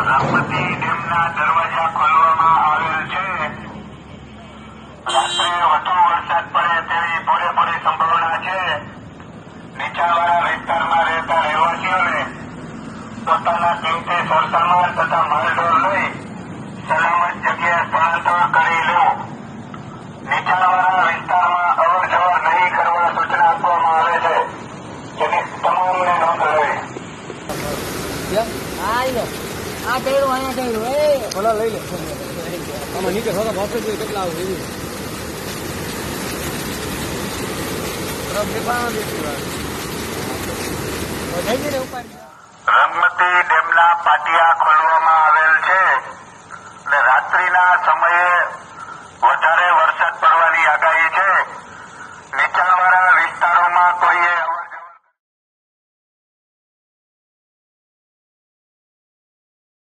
રામતી ડેમના દરવાજા ખોલવામાં આવેલ છે રાત્રે વધુ વરસાદ પડે તેવી પૂરેપૂરી સંભાવના છે નીચાણવાળા વિસ્તારમાં રહેતા રહેવાસીઓને પોતાના કિંમતી સરસામાન તથા માલઢોર લઈ સલામત જગ્યાએ સ્થળાંતર કરી લેવું નીચાણવાળા વિસ્તારમાં અવર જવર નહીં કરવા સૂચના આપવામાં આવે છે જેની તમામને નોંધ લેવી Yeah. I know. ભલા લઈ લે. આમાં નીચે થોડા ભાષે જોઈએ કેટલા આવે એવી. રંગમતી ડેમના પાટિયા ખોલવામાં આવેલ છે. અને રાત્રિના સમયે